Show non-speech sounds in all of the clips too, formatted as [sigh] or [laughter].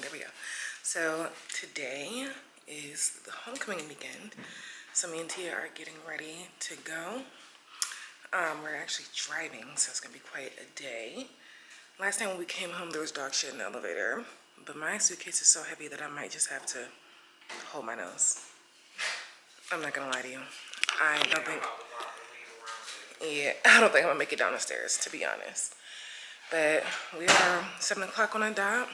There we go. So today is the homecoming weekend. So me and Tia are getting ready to go. Um, we're actually driving, so it's gonna be quite a day. Last time when we came home, there was dog shit in the elevator, but my suitcase is so heavy that I might just have to hold my nose. I'm not gonna lie to you. I don't think. Yeah, [laughs] I don't think I'm gonna make it down the stairs, to be honest. But we are seven o'clock on a dot,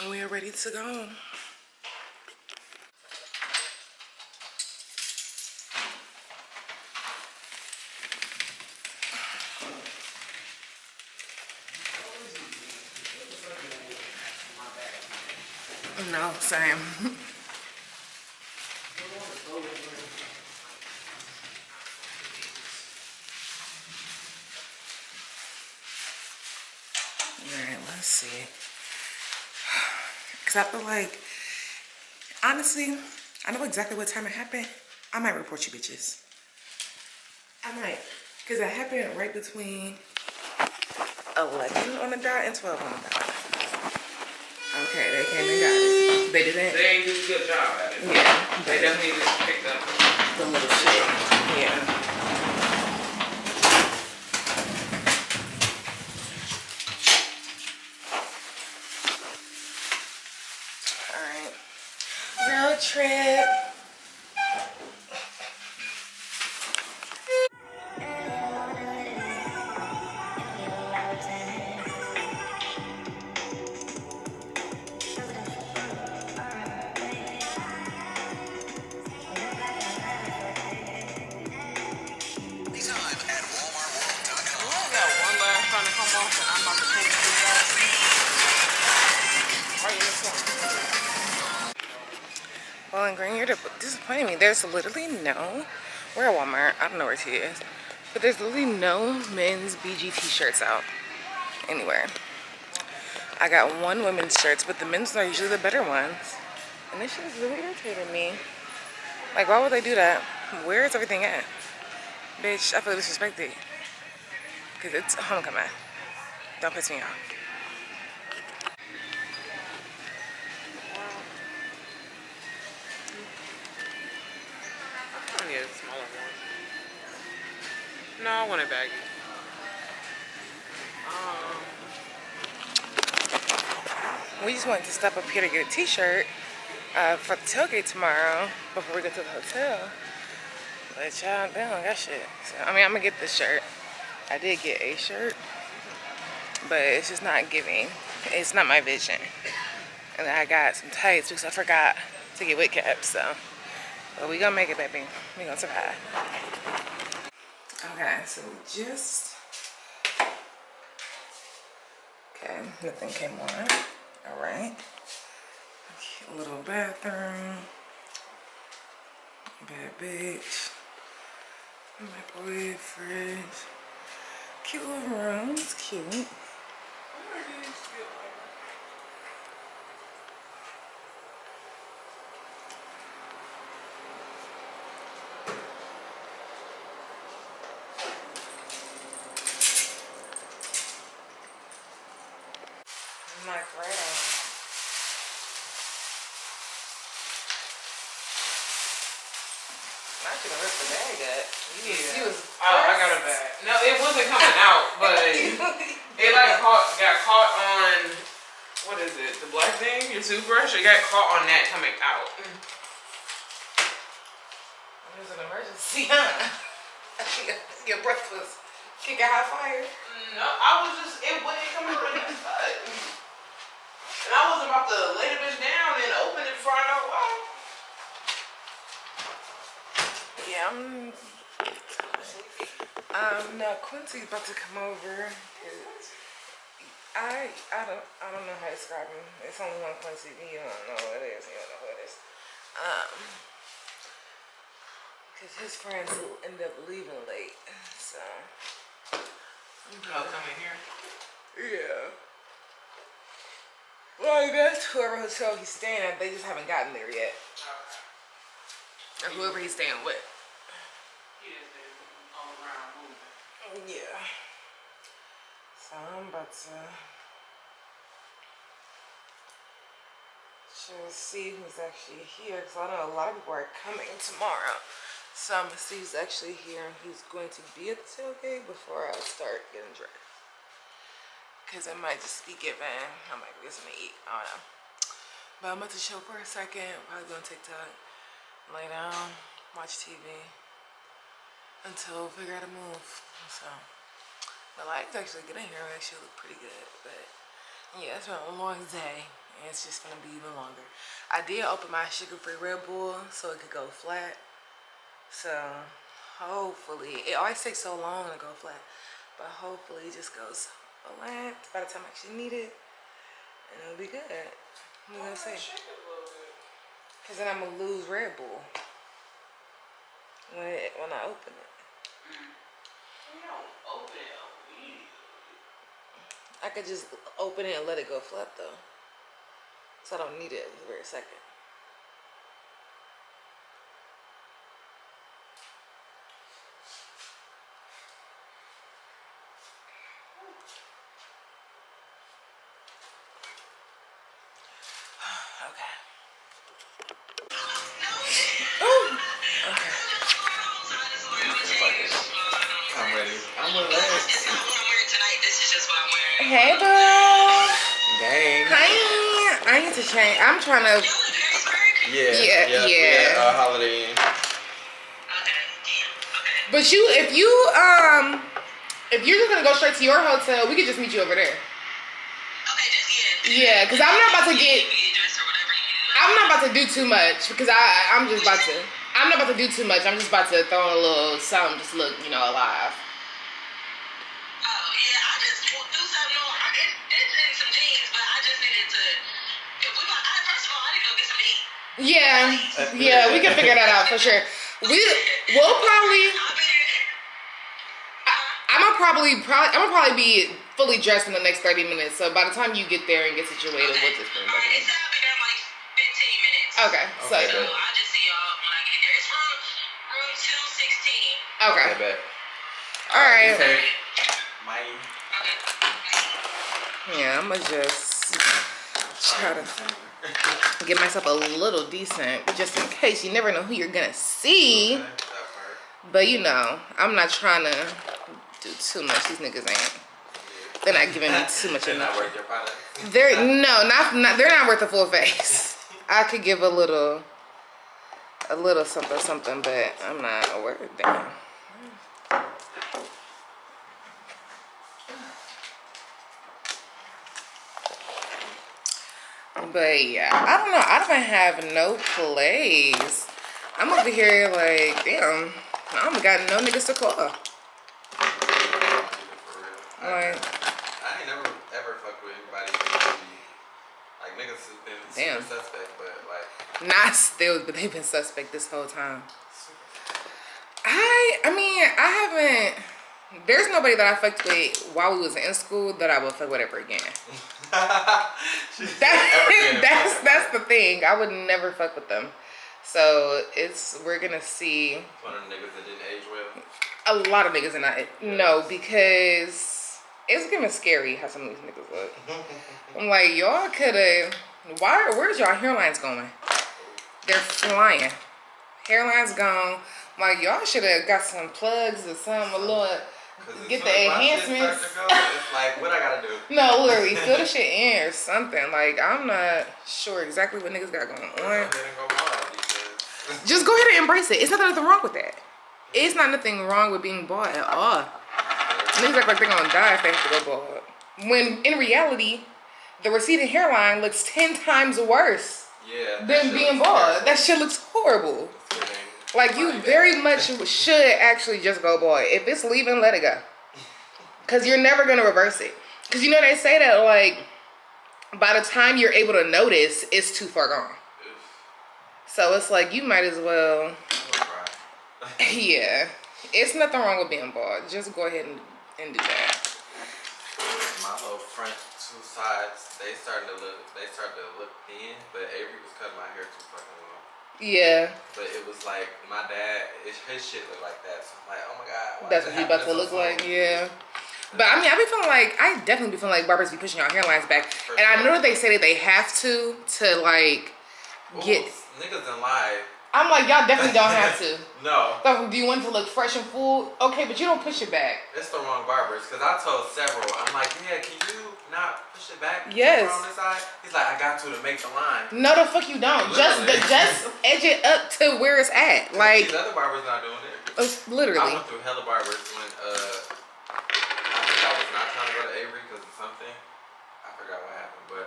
and we are ready to go. No, same. Alright, let's see. [sighs] Because I feel like, honestly, I know exactly what time it happened. I might report you bitches. I might. Because it happened right between 11 on the dot and 12 on the dot. Okay, they came and got it. They didn't? They ain't do a good job at it. Yeah. They definitely just picked up The little shit. Yeah. Alright. Road trip. Literally no, we're at Walmart. I don't know where T is. But there's literally no men's BG t-shirts out anywhere. I got one women's shirts, but the men's are usually the better ones. And this shit is really irritating me. Like, why would they do that? Where is everything at? Bitch, I feel disrespected. Because it's homecoming. Don't piss me off. A smaller one. No, I want it baggy. Um, We just wanted to stop up here to get a t-shirt uh, for the tailgate tomorrow before we go to the hotel. But y'all, they don't got shit. So, I mean, I'm gonna get this shirt. I did get a shirt, but it's just not giving. It's not my vision. And I got some tights because I forgot to get wet caps, so. But we gonna make it, baby. We gonna survive. Okay, so we just. Okay, nothing came on. All right. Cute little bathroom. Bad bitch. Microwave, fridge. Cute little room. It's cute. Knock right out. Not gonna rip the bag up. You was, you was oh, I got it back. No, it wasn't coming out, but it like caught, got caught on, what is it, the black thing, your toothbrush? It got caught on that coming out. It was an emergency, [laughs] huh? [laughs] Your breath was kicking hot fire. No, I was just, it coming from that side. And I was about to lay the bitch down and open it before I know why. Yeah, I'm. Um, no, Quincy's about to come over. I I don't I don't know how to describe him. It's only one Quincy. You don't know who it is. You don't know who it is. Um, cause his friends will end up leaving late. So Oh, come in here. yeah. Well, I guess whoever hotel he's staying at, they just haven't gotten there yet. Or whoever he's staying with. He has been all around moving. Yeah. I'm about to uh, just see who's actually here because I know a lot of people are coming tomorrow. So I'm gonna see who's actually here and who's going to be at the tailgate before I start getting dressed. Cause I might just be giving, I might get something to eat. I don't know. But I'm about to chill for a second. Probably go on TikTok, lay down, watch TV until we figure out a move. So the lights actually get in here. Actually look pretty good. But yeah, it's been a long day. And it's just gonna be even longer. I did open my sugar-free Red Bull so it could go flat. So hopefully, it always takes so long to go flat. But hopefully it just goes flat by the time I actually need it. And it'll be good. I'm gonna say. Shake it a little bit. Cause then I'm gonna lose Red Bull. When, it, when I open it. You don't open it. I could just open it and let it go flat though. So I don't need it at the very second. Hotel, we could just meet you over there. Okay, just yeah. Yeah, cause I'm not about to get. Get dressed or whatever you need to do. I'm not about to do too much because I, I'm just about to. I'm not about to do too much. I'm just about to throw in a little something, just look, you know, alive. Oh yeah, I just do something on. It's it's in some jeans, but I just needed to. If we, I, first of all, I need to go get some meat. Yeah, yeah, we can figure that out for sure. We, we'll probably. I'll be there. I'm gonna probably, probably, I'm gonna probably be fully dressed in the next 30 minutes. So by the time you get there and get situated, we'll just bring All right, back it's I'll there in like 15 minutes. Okay, so Okay. So I'll just see y'all when I get there. It's room room 216. okay, Okay, bet. all right. Okay. My. Yeah, I'm gonna just try to get myself a little decent, just in case. You never know who you're gonna see. That. But you know, I'm not trying to do too much. These niggas ain't. They're not giving me too much [laughs] They're not worth your product. They're no, not, not. They're not worth a full face. I could give a little, a little something, something, but I'm not worth damn. But yeah, I don't know. I don't have no plays. I'm over here like, damn. I don't got no niggas to call. I, Like, I ain't never ever fucked with anybody like niggas has been Damn. super suspect, but like not still, but they've been suspect this whole time. I, I mean, I haven't. There's nobody that I fucked with while we was in school that I would fuck with ever again. [laughs] That, [laughs] that's that's the thing. I would never fuck with them. So it's we're gonna see one of the niggas that didn't age well. a lot of niggas in that. No, because it's gonna scary how some of these niggas look. I'm like, y'all could have. Why? Where's y'all hairlines going? They're flying. Hairlines gone. I'm like, y'all should have got some plugs or some a little. Get the as my shit start enhancements. to go, It's like what I gotta do. [laughs] No, literally, fill the shit in or something. Like, I'm not sure exactly what niggas got going on. ahead and go bald because Just go ahead and embrace it. It's not nothing wrong with that. It's not nothing wrong with being bald at all. Niggas act like they're gonna die if they have to go bald. When in reality, the receding hairline looks 10 times worse yeah. than being bald. terrible. That shit looks horrible. Like, you very much should actually just go bald. If it's leaving, let it go. Because you're never gonna reverse it. Because you know, they say that, like, by the time you're able to notice, it's too far gone. So it's like, you might as well I'm gonna cry. [laughs] yeah, it's nothing wrong with being bald. Just go ahead and, and do that. My little front two sides. They starting to look. They started to look thin, but Avery was cutting my hair too fucking long. Yeah, But it was like my dad. His, his shit looked like that. So I'm like, oh my god. that's what it he about to look like. Yeah. But I mean, I be feeling like I definitely be feeling like barbers be pushing y'all hairlines back, For and I know they say that they have to to like Ooh, get. niggas in lie. I'm like y'all definitely don't have to. [laughs] No, So, do you want to look fresh and full? Okay, but you don't push it back. it's the wrong barbers. Cause I told several. I'm like, yeah, can you not push it back? Yes. On this side. He's like, I got to to make the line. No, the fuck you don't. Just Literally. just edge it up to where it's at. Like these other barbers not doing it. Literally. I went through hella barbers when uh I think I was not trying to go to Avery because of something. I forgot what happened, but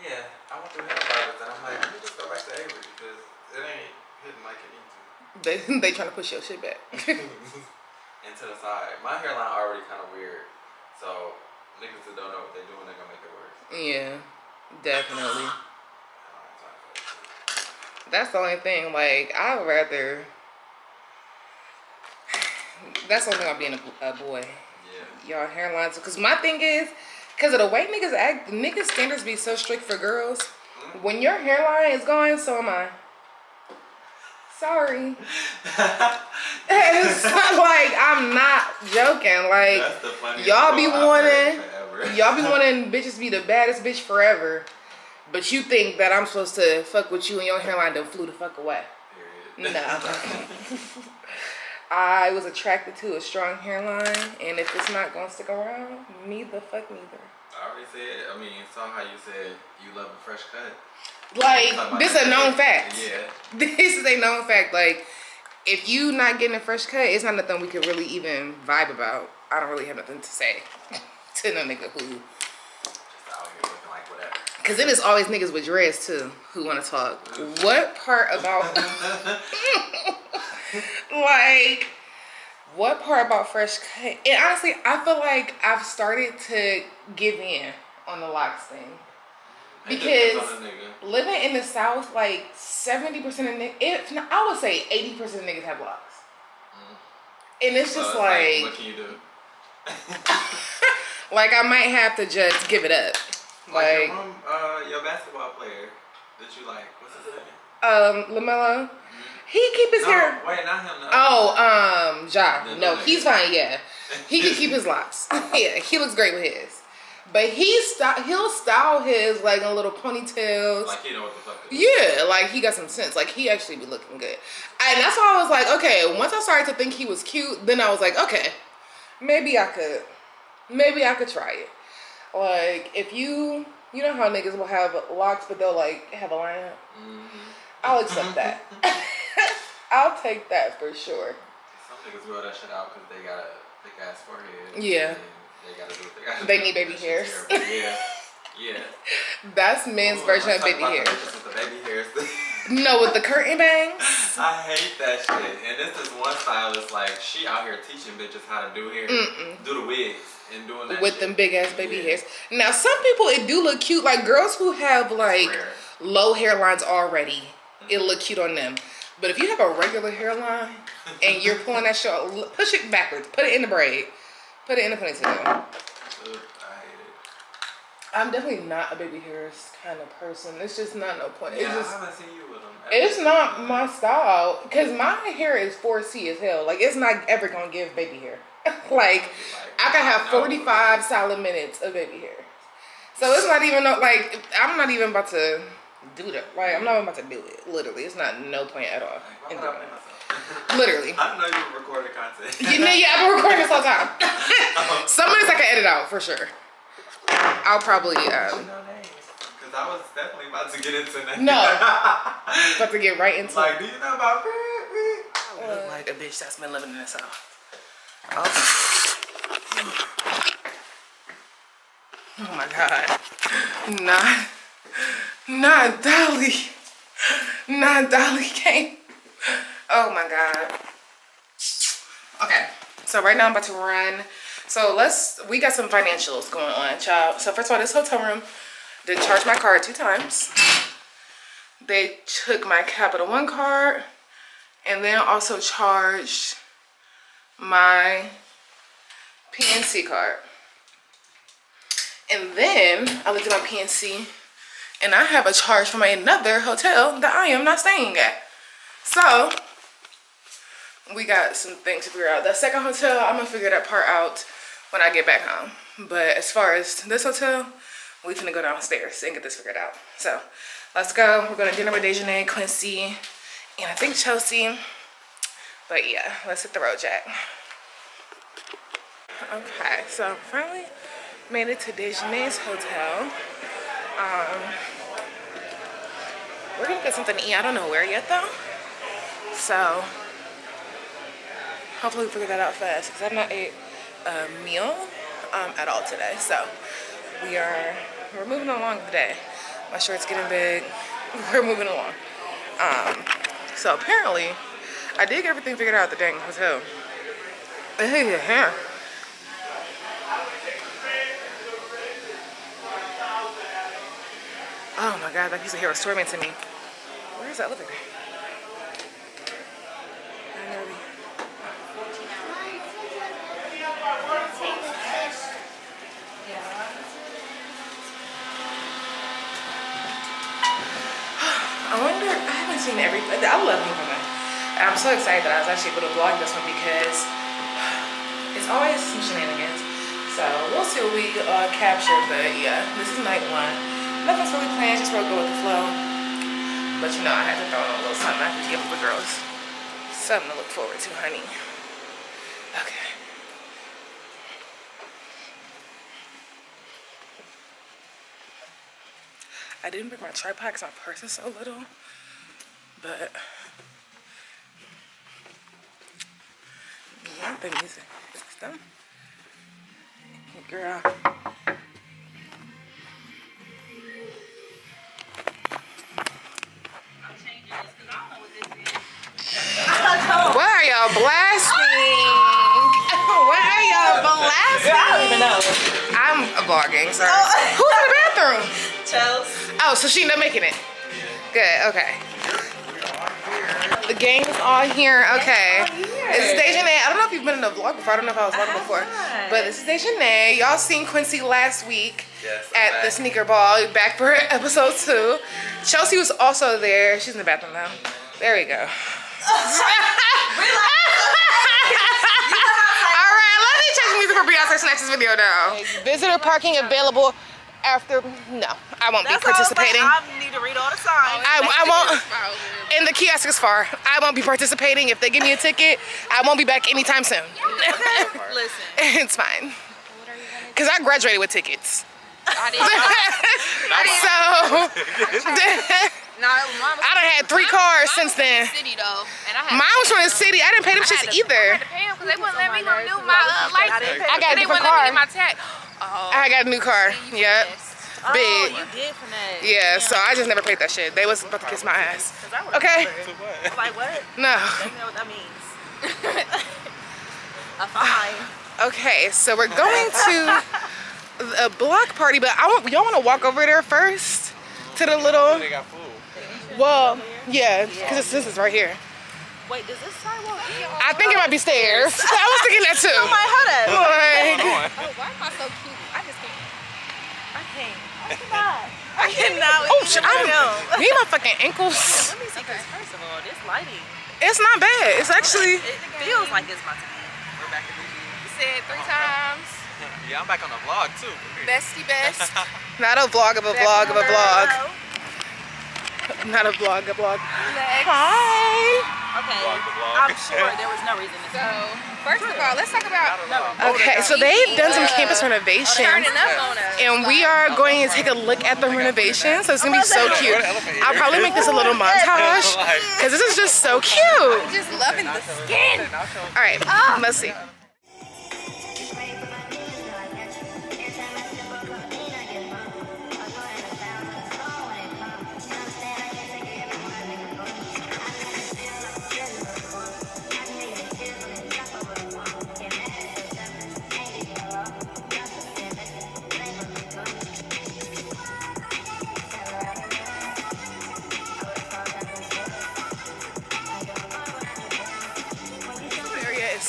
yeah, I went through hella barbers and I'm like, let me just go back to Avery because it ain't like it. They [laughs] they trying to push your shit back. [laughs] and to the side, my hairline already kind of weird, so niggas that don't know what they're doing, they're gonna make it worse. yeah, definitely. I don't have time for that shit. That's the only thing. Like I'd rather. [sighs] That's the only thing about being a, a boy. Yeah. Y'all hairlines. Because my thing is, because of the way niggas act, niggas standards be so strict for girls. Mm-hmm. When your hairline is going, so am I. Sorry. [laughs] it's not like I'm not joking. Like That's the funniest y'all be quote I've heard wanting, y'all be [laughs] wanting bitches to be the baddest bitch forever, but you think that I'm supposed to fuck with you and your hairline done flew the fuck away. Period. No. [laughs] I was attracted to a strong hairline, and if it's not gonna stick around, me the fuck neither. I already said. I mean, saw how you said you love a fresh cut. Like this is a known fact. Yeah. [laughs] This is a known fact. Like if you not getting a fresh cut, it's not nothing we could really even vibe about. I don't really have nothing to say [laughs] to no nigga who, Just out here looking like whatever. cause then it is always niggas with dreads too who want to talk. What part about [laughs] like what part about fresh cut? And honestly, I feel like I've started to give in on the locks thing. It depends Because on the nigga. living in the South, like seventy percent of niggas, if not, I would say eighty percent of niggas have locks, and it's So just it's like, what can you do? [laughs] [laughs] like I might have to just give it up. Like, Like, your mom, uh, your basketball player that you like. What's his name? um, LaMelo, he keep his no, hair. wait, not him. No. Oh, um, Ja. No, he's fine. Yeah, he can keep his [laughs] locks. yeah, he looks great with his. But he style, he'll style his like in little ponytails. Like he know what the fuck. Yeah, like he got some sense. Like he actually be looking good. And that's why I was like, okay, once I started to think he was cute, then I was like, okay, maybe I could maybe I could try it. Like if you you know how niggas will have locks but they'll like have a lineup? Mm-hmm. I'll accept that. [laughs] I'll take that for sure. Some niggas grow that shit out because they got a thick ass forehead. Yeah. and They gotta do they gotta They do. need baby hairs. Yeah. [laughs] Yeah. That's men's Ooh, version of baby about the with the baby hairs. [laughs] No, with the curtain bangs. [laughs] I hate that shit. And this is one stylist, like, she out here teaching bitches how to do hair. Do the wigs and doing that with shit. them big ass baby Yeah. hairs. Now, some people it do look cute. Like girls who have like rare. low hairlines already, it mm-hmm. look cute on them. But if you have a regular hairline and you're pulling that shit, push it backwards, put it in the braid, put it in the ponytail. Ugh, I hate it. I'm definitely not a baby hairs kind of person. It's just not no point. It's just I haven't seen you with them. it's not my style because my hair is 4C as hell. Like it's not ever gonna give baby hair. [laughs] like I can have 45 solid minutes of baby hair. So it's not even like I'm not even about to do that. Like I'm not even about to do it. Literally, it's not no point at all Why in would I doing pay it. myself? Literally. I didn't know you were recording content. You know, yeah, I've been recording this whole time. Some of this I can edit out for sure. I'll probably um no names. Because I was definitely about to get into that. No. [laughs] about to get right into like, do you know about Uh, look like a bitch that's been living in the south. Oh my god. Not not Dolly. Not Dolly came. Oh my god. Okay. So right now I'm about to run. So let's we got some financials going on, child. So first of all, this hotel room did charge my card two times. They took my Capital One card and then also charged my PNC card. And then I looked at my PNC and I have a charge from another hotel that I am not staying at. So we got some things to figure out. The second hotel, I'm gonna figure that part out when I get back home. But as far as this hotel, we finna go downstairs and get this figured out. So let's go. We're going to dinner with Dejanay, Quincy, and I think Chelsea. But yeah, let's hit the road, Jack. Okay, so finally made it to Dejanay's hotel. Um, we're gonna get something to eat. I don't know where yet though. So hopefully figure that out fast because I've not ate a meal um, at all today. So we are we're moving along today. My short's getting big. [laughs] We're moving along. Um, so apparently, I did get everything figured out at the dang hotel. Hair. Oh my god, that piece of hair was tormenting me. Where's the elevator? I know the- I wonder, I haven't seen every, I love Homecoming. And I'm so excited that I was actually able to vlog this one because it's always some shenanigans. So we'll see what we uh, capture, but yeah, this is night one. Nothing's really planned, just we'll go with the flow. But you know, I had to throw in a little something I to give the girls. Something to look forward to, honey. Okay. I didn't bring my tripod because my purse is so little, but yeah, the music system. Girl. What are y'all blasting? [laughs] What are y'all blasting? I don't even know. I'm vlogging, sorry. Oh. Who's in the bathroom? Chels. Oh, so she ended up making it. Good, okay. The gang's all here, okay. This is Dejanay. I don't know if you've been in a vlog before. I don't know if I was vlogging before. haven't. But this is Dejanay. Y'all seen Quincy last week Yes, I'm at the sneaker ball. Back for [laughs] episode two. Chelsea was also there. She's in the bathroom now. There we go. [laughs] [laughs] all right, let me change music for Beyonce Snatches video now. Visitor parking available after. No, I won't That's be participating. All I, was like, I need to read all the signs. I, I won't. And the kiosk is far. I won't be participating. If they give me a ticket, I won't be back anytime soon. [laughs] Listen. it's fine. Cause I graduated with tickets. I did. [laughs] so [laughs] No, mine I done had three mine- cars mine since then. the City though, and I had. Mine was from the city. I didn't pay them I shits to- I either. had to pay them because they wouldn't let me renew my uh, license. I got a They different car. me my tag. Oh, I got a new car. you Yep. finessed. Oh, Big. you did finesse. Yeah, so I just never paid that shit. They was about to kiss my ass. I would've Okay. never- [laughs] Like what? No. Let me know what that means. [laughs] a fine. Okay, so we're going to a block party, but I want y'all want to walk over there first to the little. They got food. Well, yeah, because this is right here. Wait, does this sidewalk be on? I think it might be stairs. [laughs] I was thinking that too. Oh my, hold up. Like, oh, why am I so cute? I just can't. I can't. I cannot. I cannot. oh, shit. I'm, me [laughs] and my fucking ankles. Let me see this first of all. This lighting. It's not bad. It's actually. It feels like it's about to be. We're back in Bougie. You said three oh, times. [laughs] Yeah, I'm back on the vlog too. Bestie best. [laughs] Not a vlog of a vlog of a vlog. Not a vlog, a vlog. Lex. Hi. Okay. Vlog vlog. I'm sure there was no reason to So first of all, let's talk about Okay, so they've done some campus renovations. up on us. And we are going to take a look at the renovations. So it's gonna be so cute. I'll probably make this a little montage because this is just so cute. I'm just loving the skin. All right, let's see.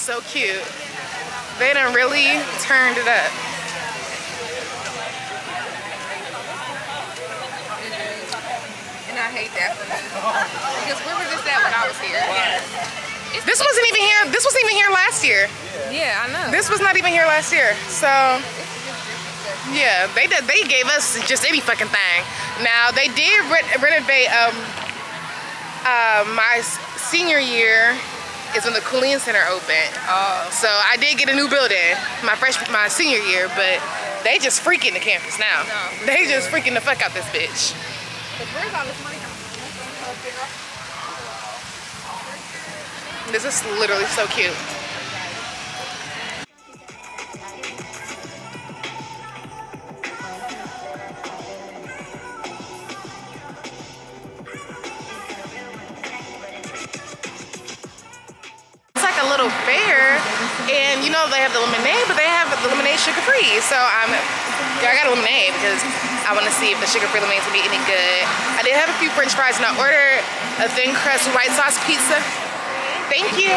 so cute. They done really turned it up. And I hate that Because where was this at when I was here? Yeah. This wasn't even here. This wasn't even here last year. Yeah, I know. This was not even here last year. So, yeah, they did, they gave us just any fucking thing. Now they did re renovate um uh, my senior year is when the Kuhlin Center opened. Oh. So I did get a new building my freshman, my senior year, but they just freaking the campus now. No. They just freaking the fuck out this bitch. But where's all this money coming from? This is literally so cute. A little fair, and you know they have the lemonade, but they have the lemonade sugar free. So I'm, yeah, I got a lemonade because I want to see if the sugar free lemonade's gonna be any good. I did have a few French fries, and I ordered a thin crust white sauce pizza. Thank you.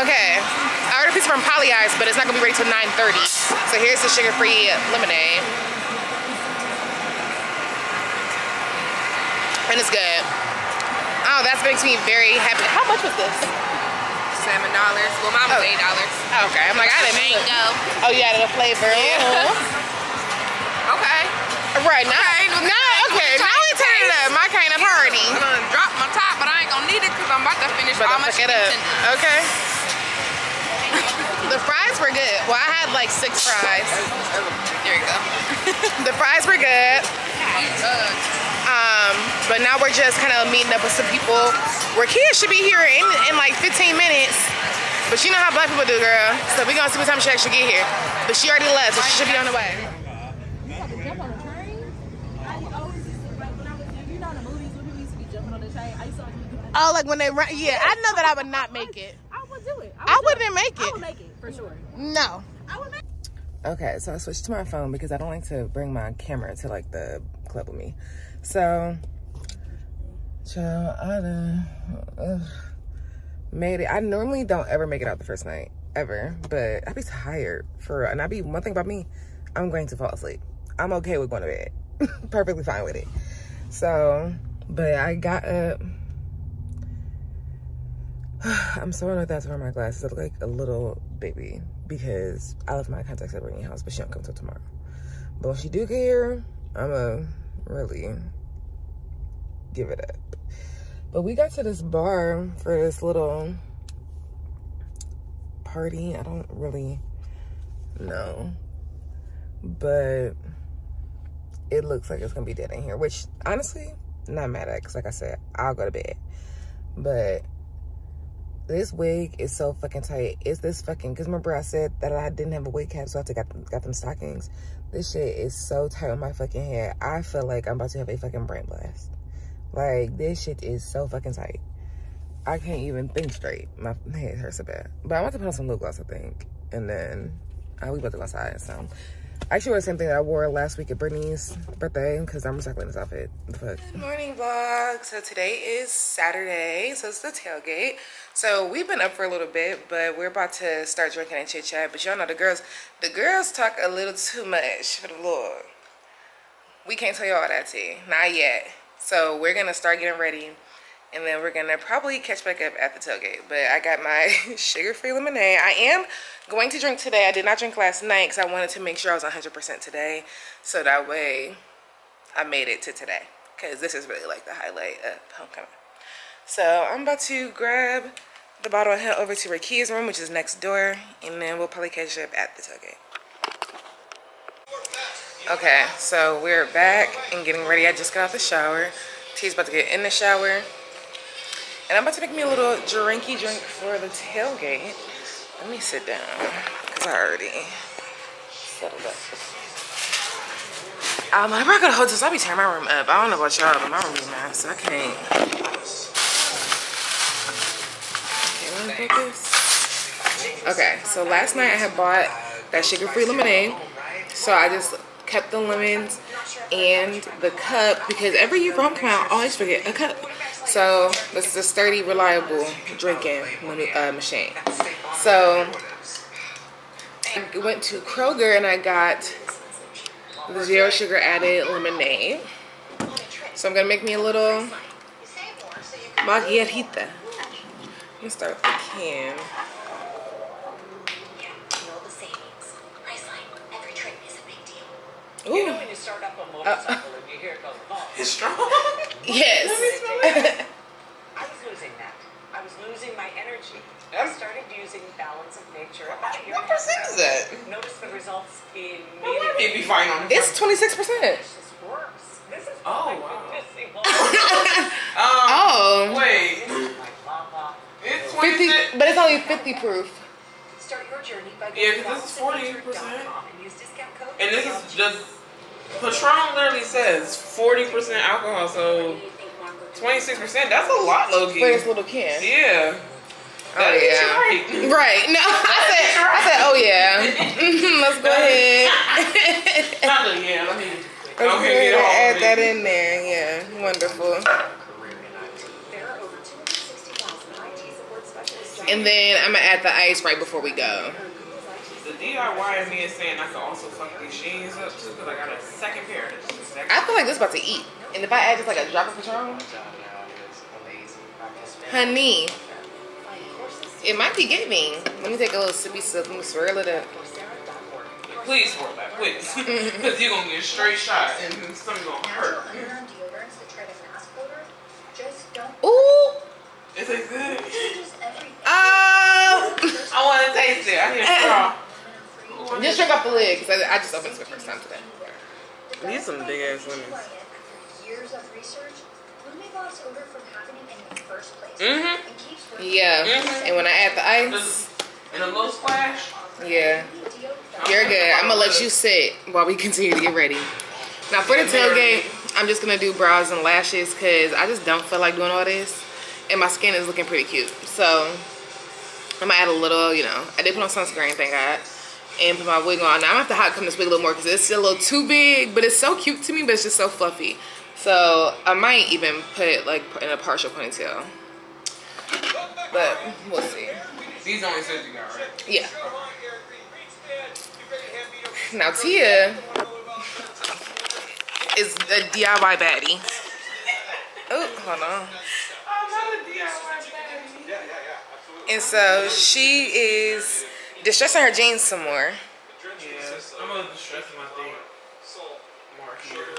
Okay. I ordered a pizza from Pollyeyes, but it's not gonna be ready till 9:30. So here's the sugar free lemonade. And it's good. Oh, that makes me very happy. How much was this? Seven dollars. Well, mine was Oh. eight dollars. Okay, I'm like, I didn't Mango. Oh, you added a flavor. Oh. Okay. Right, now, Okay, now, okay, now we turn it up. My kind of party. I'm gonna drop my top, but I ain't gonna need it because I'm about to finish But all my chicken up. Okay. The fries were good. Well, I had like six fries. There you go. [laughs] The fries were good. Uh, Um, but now we're just kind of meeting up with some people. Where kids should be here in, in like 15 minutes. But you know how black people do, girl. So we're gonna see what time she actually get here. But she already left, so she should be on the way. Oh, like when they run? Yeah, I know that I would not make it. I would do it. I wouldn't make I it. would make it for sure. No. I would make Okay, so I switched to my phone because I don't like to bring my camera to like the club with me. So, child, I done ugh, made it. I normally don't ever make it out the first night ever, but I be tired for, and I be one thing about me, I'm going to fall asleep. I'm okay with going to bed, [laughs] perfectly fine with it. So, but I got up. [sighs] I'm so annoyed that I wear my glasses. I look like a little baby because I left my contacts at Brittany's house, but she don't come till tomorrow. But when she do get here, I'ma really give it up. But we got to this bar for this little party. I don't really know, but it looks like it's gonna be dead in here. Which honestly, not mad at, because like I said, I'll go to bed. But this wig is so fucking tight. It's this fucking, because remember I said that I didn't have a wig cap, so I to got them, got them stockings. This shit is so tight on my fucking head. I feel like I'm about to have a fucking brain blast. Like, this shit is so fucking tight. I can't even think straight. My head hurts so bad. But I want to put on some lip gloss, I think. And then, uh, we about to go outside, so. I actually wore the same thing that I wore last week at Brittany's birthday, because I'm recycling this outfit. Fuck? Good morning, vlog. So today is Saturday, so it's the tailgate. So we've been up for a little bit, but we're about to start drinking and chit chat. But y'all know the girls, the girls talk a little too much for the Lord. We can't tell y'all that tea, not yet. So we're gonna start getting ready, and then we're gonna probably catch back up at the tailgate. But I got my [laughs] sugar-free lemonade. I am going to drink today. I did not drink last night because I wanted to make sure I was 100% today, so that way I made it to today. Because this is really like the highlight of homecoming. So I'm about to grab the bottle and head over to Rakia's room, which is next door, and then we'll probably catch up at the tailgate. Okay, so we're back and getting ready. I just got out the shower. T's about to get in the shower. And I'm about to make me a little drinky drink for the tailgate. Let me sit down, because I already settled up. Um, I go to hotels, I be tearing my room up. I don't know about y'all, but my room be mess. I can't. Okay, so last night I had bought that sugar-free lemonade. So I just kept the lemons and the cup because every year for homecoming I always forget a cup. So this is a sturdy, reliable drinking uh, machine. So I went to Kroger and I got the zero sugar added lemonade. So I'm gonna make me a little margarita. I'm gonna start with the can. Ooh. You know when you start up a motorcycle and you hear it go bump? It's strong. [laughs] Yes. [laughs] I was losing that. I was losing my energy. I started using balance of nature about a year What and a half percent is ago. that? Noticed the results Maybe immediately. be fine on the it's 26%. This works. This is Oh, what I've wow. been missing all Um, Oh. wait. It's 50, 26. but it's only 50 proof. Start your journey by Yeah, going 'cause this is 40%. and use discount code And this is just Patron literally says 40% alcohol, so 26%. That's a lot, low key. For this little can. Yeah. Oh, yeah. right. [laughs] Right. No, I said, I said, oh yeah. Mhm, Let's go ahead. [laughs] Not the, yeah, let me. Let's go Okay, ahead get and all add that in there. Yeah, wonderful. There are over 260,000 IT support specialists. And then I'm gonna add the ice right before we go. The DIY in me is saying I could also fuck these jeans up too, because I got a second pair. of these. I feel like this about to eat. And if I add just like a drop of Patron, honey, it might be giving. Let me take a little sippy sip. Let me swirl it up. Please for that, please. [laughs] Because you're going to get a straight shot and something's going to hurt. underarm deodorants that try to mask odor just don't Ooh. Is it good? changes. Oh. I want to taste it. I need a straw. Just drink off the lid because I, I just opened it for the first time today. These some big ass lemons. After years of research, Lumibot's odor from happening in the first place. Mhm. And keeps working. Yeah. Mhm. And when I add the ice, Just in a little splash. yeah, you're good. I'm gonna let you sit while we continue to get ready. Now for the tailgate, I'm just gonna do brows and lashes because I just don't feel like doing all this, and my skin is looking pretty cute. So I'm gonna add a little, you know, I did put on sunscreen, thank God, and put my wig on. Now I'm gonna have to hot comb this wig a little more because it's still a little too big, but it's so cute to me, but it's just so fluffy. So I might even put it like in a partial ponytail, but we'll see. These only says you got, right? Yeah. Now Tia is a DIY baddie. Oh, hold on. And so she is distressing her jeans some more. Yeah, I'm gonna distress my thing more here.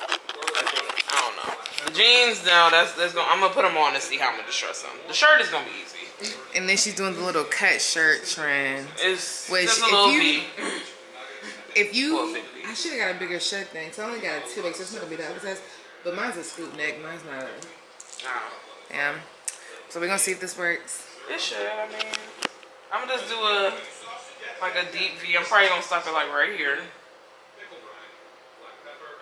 I don't know. The jeans, no, that's that's gonna. I'm gonna put them on to see how I'm gonna distress them. The shirt is gonna be easy. And then she's doing the little cut shirt trend. It's Which, just a if you, if you, well, I should have got a bigger shirt thing. So I only got a two X. So it's not gonna be that oversized. But mine's a scoop neck. Mine's not. A, Nah, yeah. So we're gonna see if this works. it should. I mean, I'm gonna just do a like a deep V. I'm probably gonna stop it like right here.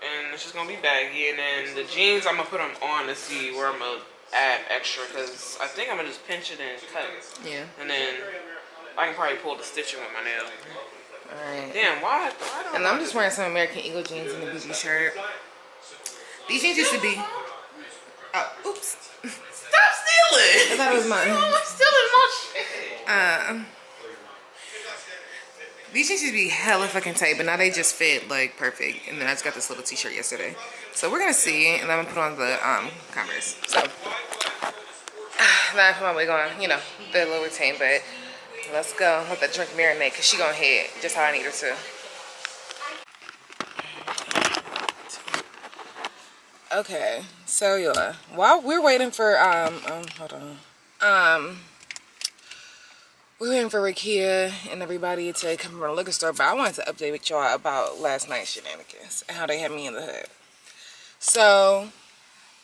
And it's just gonna be baggy. And then the jeans, I'm gonna put them on to see where I'm gonna add extra. Cause I think I'm gonna just pinch it and cut it. Yeah. And then I can probably pull the stitching with my nail. All right. Damn, why? why don't And I'm just wearing some American Eagle jeans and a BG shirt. These jeans used to be. Oh, oops. [laughs] Stop I stealing! thought it was mine. [laughs] Stealing my shit! Um, these jeans used to be hella fucking tight, but now they just fit like perfect. And then I just got this little t-shirt yesterday. So we're gonna see, and then I'm gonna put on the um Converse. So [sighs] now I put my wig on, you know, the little routine, but let's go. Let that drink marinate, cause she gonna hit just how I need her to. Okay, so yeah, while we're waiting for um um hold on um we're waiting for Rakia and everybody to come from the liquor store, but I wanted to update with y'all about last night's shenanigans and how they had me in the hood. So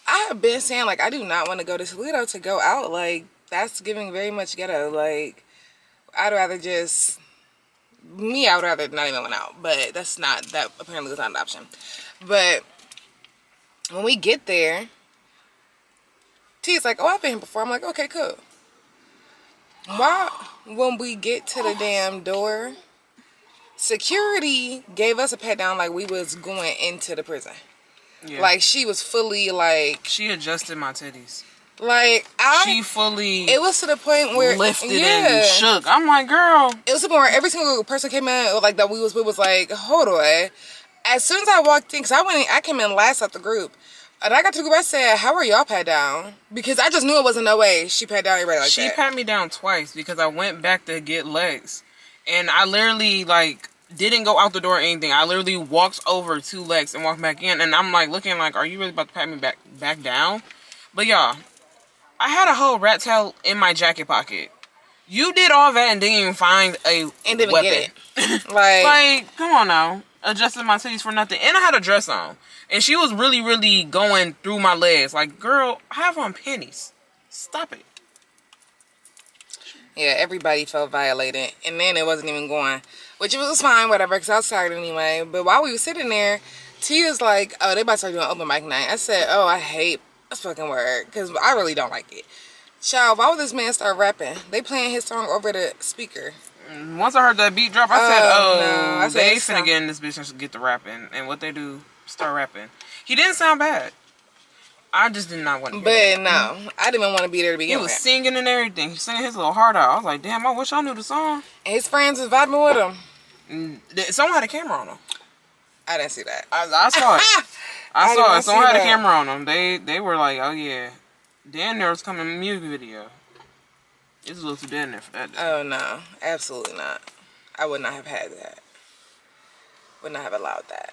I have been saying like I do not want to go to Toledo to go out. Like that's giving very much ghetto. Like I'd rather just me. I would rather not even went out, but that's not that apparently was not an option. But when we get there, T's like, "Oh, I've been here before." I'm like, "Okay, cool." Why, when we get to the damn door, security gave us a pat down like we was going into the prison. Yeah. Like she was fully like, she adjusted my titties. like I. She fully it was to the point where lifted yeah, and shook. I'm like, girl. it was to the point where every single person came in like that we was with was like, hold on. As soon as I walked in, cause I went, in, I came in last at the group. And I got to the group. I said, "How are y'all pat down?" Because I just knew it wasn't no way she pat down everybody like she that. pat me down twice because I went back to get legs, and I literally like didn't go out the door or anything. I literally walked over to legs and walked back in, and I'm like looking like, "Are you really about to pat me back back down?" But y'all, I had a whole rat tail in my jacket pocket. You did all that and didn't even find a and didn't weapon. get it. [laughs] like, Like, come on now. Adjusting my titties for nothing. And I had a dress on. And she was really, really going through my legs. Like, girl, I have on pennies. Stop it. yeah, everybody felt violated, and then it wasn't even going, which was fine, whatever, because I was tired anyway. But while we were sitting there, Tia's like, "Oh, they about to start doing open mic night." I said, "Oh, I hate this fucking word because I really don't like it." Child, why would this man start rapping? They playing his song over the speaker. Once I heard that beat drop, I said, Oh, oh, no. I said, they finna get in this bitch and get the rapping. And what they do, start rapping. He didn't sound bad. I just did not want to But no, I didn't even want to be there to begin. with. He was with. singing and everything. He was singing his little heart out. I was like, damn, I wish I knew the song. And his friends was vibing with him. Mm, someone had a camera on him. I didn't see that. I, I saw it. [laughs] I, I saw it. Someone had a camera on them. They they were like, oh yeah, Dan there was coming in music video. It's a little too Dan there for that. Oh no, absolutely not. I would not have had that. Would not have allowed that.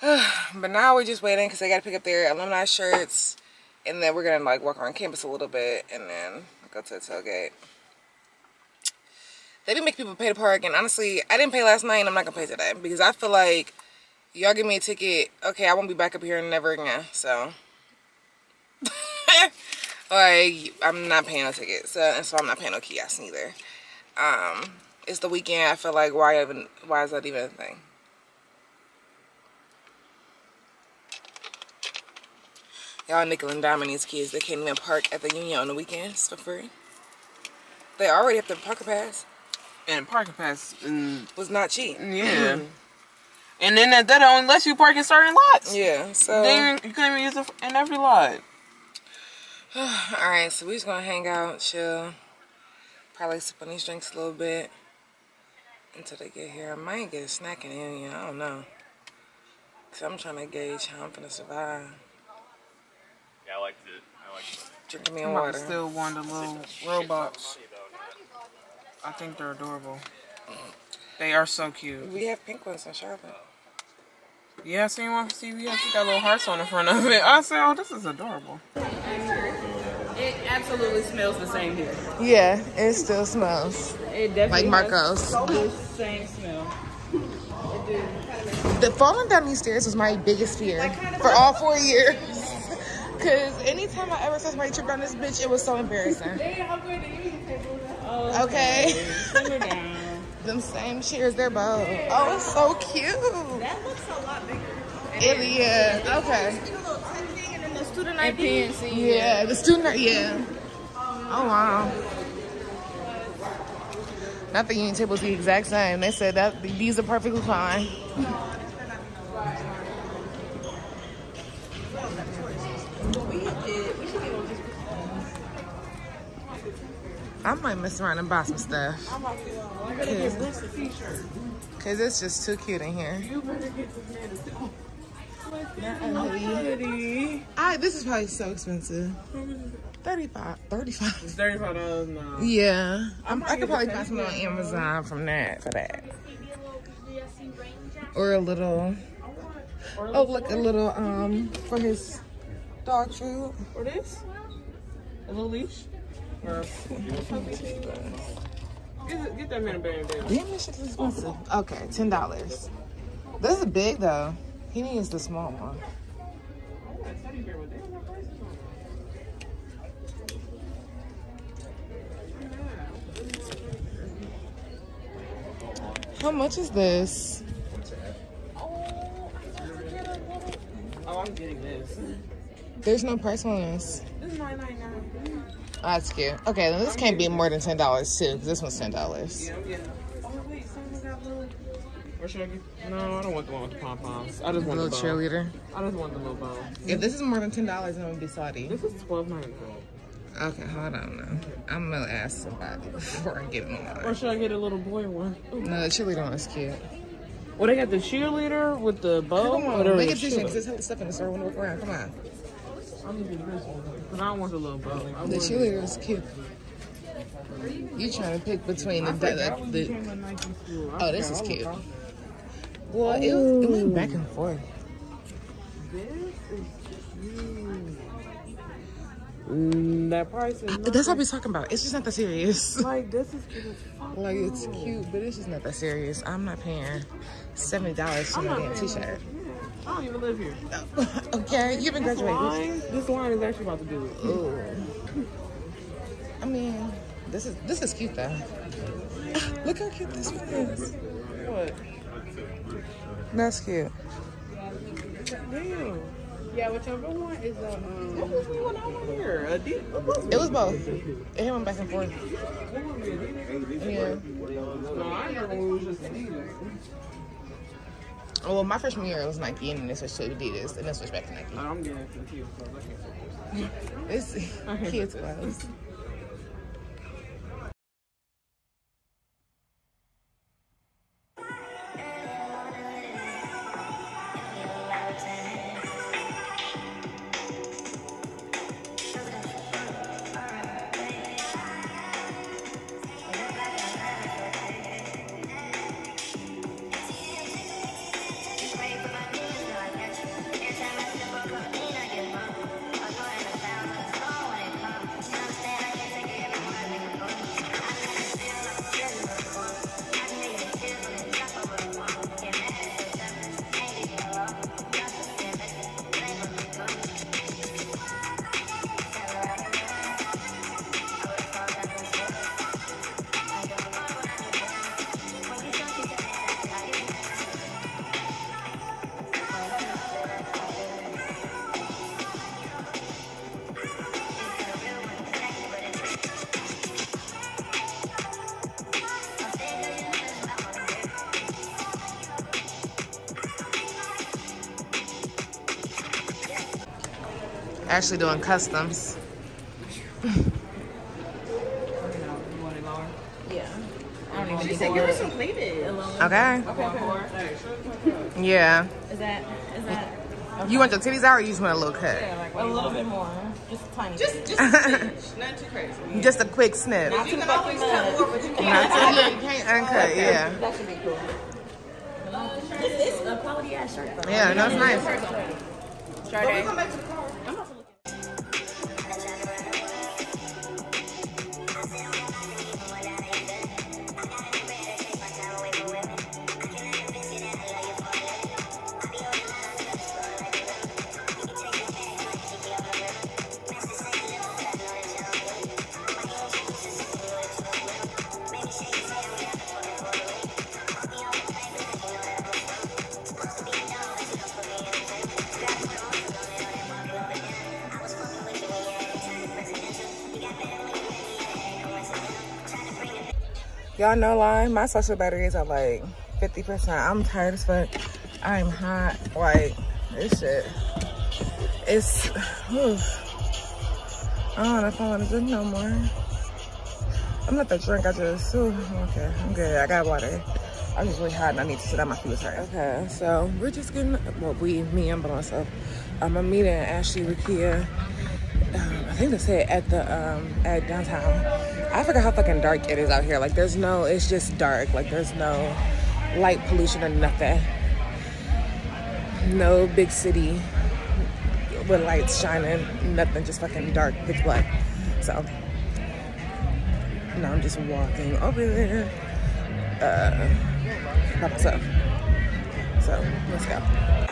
[sighs] but now we're just waiting because they got to pick up their alumni shirts, and then we're gonna like walk around campus a little bit, and then go to the tailgate. They didn't make people pay to park, and honestly, I didn't pay last night, and I'm not gonna pay today because I feel like y'all give me a ticket. Okay, I won't be back up here never again. So. [laughs] like I'm not paying no ticket, so and so I'm not paying no kiosk neither. Um, it's the weekend. I feel like why even why is that even a thing? Y'all nickel and diming these kids. They can't even park at the union on the weekends for free. They already have the parker pass. And parking pass, and Was not cheap. yeah. And then that, that only lets you park in certain lots. Yeah. So Then you couldn't even use it in every lot. [sighs] all right. So we're just gonna hang out, chill, probably sip on these drinks a little bit until they get here. I might get a snack in the union. I don't know. Cause I'm trying to gauge how I'm gonna survive. Yeah, I liked it. I liked it. Drinking me I'm a water. steal one of the little robots. I think they're adorable. They are so cute. We have pink ones in Charlotte. Yeah, I seen one for CVS. She got little hearts on the front of it. I said, oh, this is adorable. It absolutely smells the same here. Yeah, it still smells It definitely like Marcos. the same smell. The falling down these stairs was my biggest fear for all four years. [laughs] Cause anytime I ever saw somebody trip down this bitch, it was so embarrassing. Okay. Simmer down. [laughs] Them same chairs, they're both. Oh, it's so cute. That looks a lot bigger. It, yeah. Okay. Do a little tech thing and then the student And ID. PNC. Yeah, the student. Yeah. Oh wow. Not the union tables the exact same. They said that these are perfectly fine. I might mess around and buy some stuff. Cause it's just too cute in here. You better get some hoodie. I this is probably so expensive. 35 35 It's thirty-five dollars now. Yeah. I'm, I could probably find something on Amazon from that for that. Or a little Oh look a little um for his dog food. Or this? A little leash? Or get, get that man a berry. Damn this shit is expensive. Okay, ten dollars. This is big though. He needs the small one. How much is this? Oh, I'm getting this. There's no price on this. This is nine ninety nine. Ah, that's cute. Okay, then this can't be more than ten dollars too, because this one's ten dollars. Yeah, I'm getting. Oh wait, someone got little. Or should I get? No, I don't want the one with the pom poms. I just want the little cheerleader. I just want the little bow. If this is more than ten dollars, then it would be Saudi. This is twelve ninety nine. Okay, hold on now. I'm gonna ask somebody before I get it on Or should I get a little boy one? Ooh. No, the cheerleader one is cute. Well, they got the cheerleader with the bow. Come on, make a decision. 'cause There's stuff in the store. When we look around, come on. I'm gonna get this one because I don't want the little bow. I The cheerleader is cute. You trying to pick between the, the, the became a Nike school. I Oh, this is cute. well, it, was- it went back and forth. This is cute. Mm, Mm, that price is not That's what we're talking about. It's just not that serious. like this is cute as fuck. [laughs] Like it's cute, but it's just not that serious. I'm not paying seventy dollars for not damn t-shirt. I don't even live here. [laughs] okay, you've been This line, this line is actually about to do it. Ooh. I mean, this is this is cute though. [laughs] Look how cute this one is. What? That's cute. Damn. Yeah, whichever one is a. Um, what was the one I want here? A deep. What It was both. It went back and forth. Yeah. No, I remember when it was just Adidas. Well, my freshman year it was Nike, and then they switched to Adidas, and then switched back to Nike. I'm getting it from Kia, so It's kids clothes. Actually doing customs. She said, give her some cleavage. Okay. Yeah. Is that, is that You want your titties out or you just want a little cut? a little bit more? Just a tiny Just, bit. just a [laughs] stitch, not too crazy. Just a quick snip. Not You too can always cut [laughs] more, much. but you Not can't. too- you can't uncut, yeah. That should be cool. This is a quality ass shirt though. Yeah, no, it's nice. Sade. Y'all know lie, my social batteries are like 50%. I'm tired as fuck. I'm hot. Like, this shit. It's, oof. I don't know if I want to drink no more. I'm not the drink, I just, ooh, okay, I'm good. I got water. I'm just really hot and I need to sit on my feet. Okay, so we're just getting, well, we, me and by myself. Um, I'm meeting Ashley Rukia. Um, I think they it at the, um, at downtown. I forgot how fucking dark it is out here. Like, there's no, it's just dark. Like, there's no light pollution or nothing. No big city with lights shining, nothing, just fucking dark, pitch black. So, now I'm just walking over there uh, by myself. So, let's go.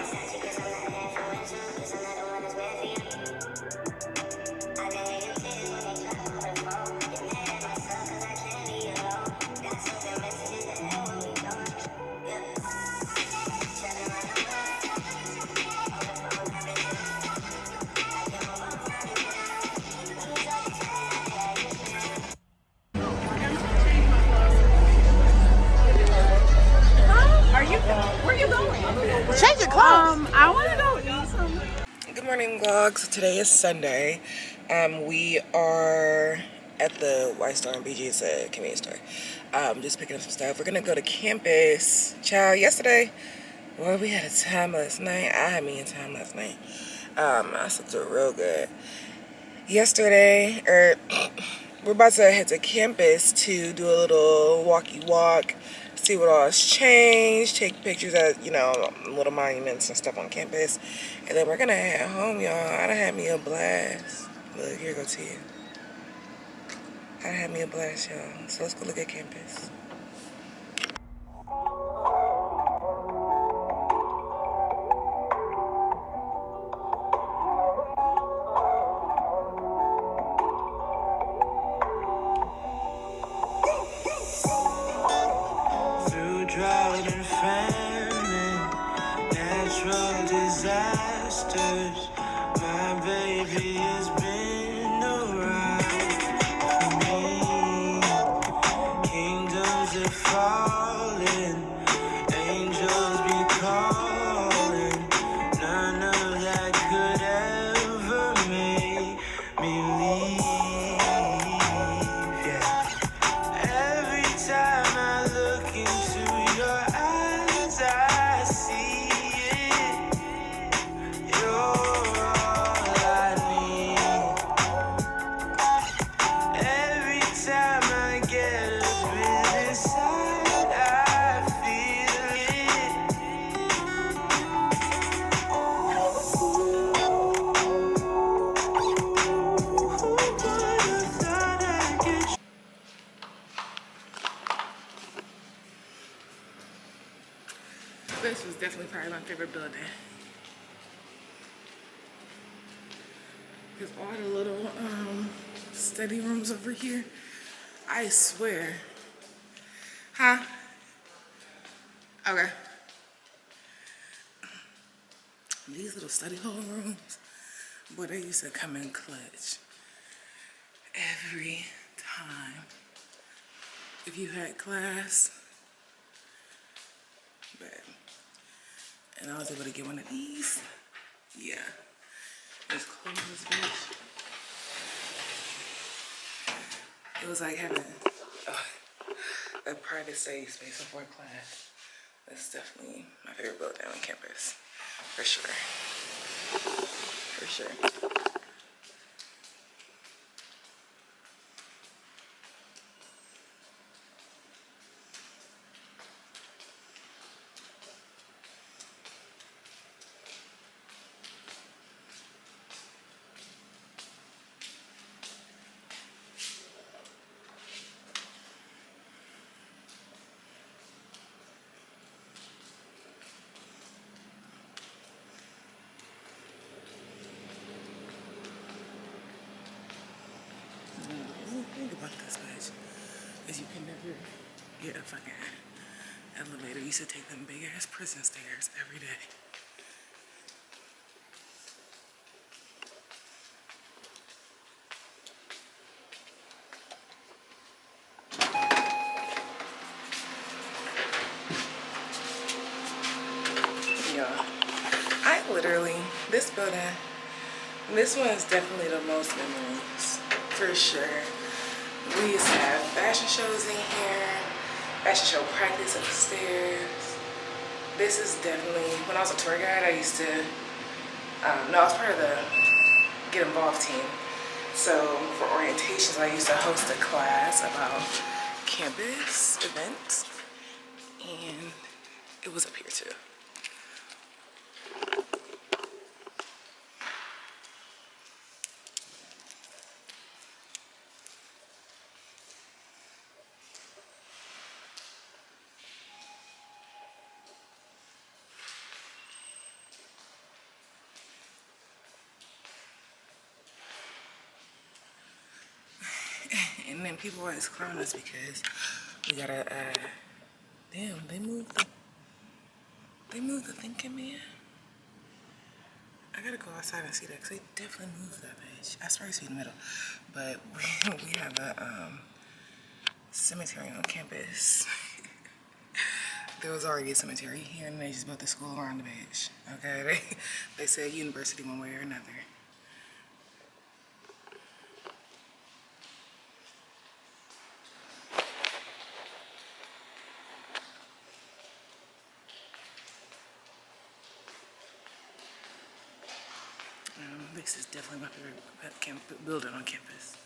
Morning, vlog. So today is Sunday. Um, we are at the White Star and BG. It's a convenience store. Um, just picking up some stuff. We're gonna go to campus. Child, yesterday, well, we had a time last night. I had me a time last night. Um, I slept real good. Yesterday, or [clears throat] we're about to head to campus to do a little walkie walk, see what all has changed, take pictures at, you know, little monuments and stuff on campus. And then we're gonna head home, y'all. I done had me a blast. Look, here go to you. I done had me a blast, y'all. So let's go look at campus. I swear. Huh? Okay. These little study hall rooms, boy, they used to come in clutch every time. If you had class, but and I was able to get one of these. Yeah. Close this bitch. It was like having uh, a private study space before class. That's definitely my favorite building on campus. For sure. For sure. Mm, Think about this, bitch. Is you can never get a fucking elevator. You to take them big ass prison stairs every day. Yeah. I literally, this building, this one is definitely the most memories, for sure. We have fashion shows in here, fashion show practice upstairs. This is definitely, when I was a tour guide, I used to, um, no, I was part of the Get Involved team. So for orientations, I used to host a class about campus events, and it was up here too. And then people always clown us because we gotta, uh, damn, they moved the, they moved the thinking man. I gotta go outside and see that because they definitely moved that bitch. I swear it's in the middle. But [laughs] we, we have a um, cemetery on campus. [laughs] there was already a cemetery here and they just built the school around the bitch. Okay, [laughs] they, they said university one way or another. Um, this is definitely my favorite camp building on campus.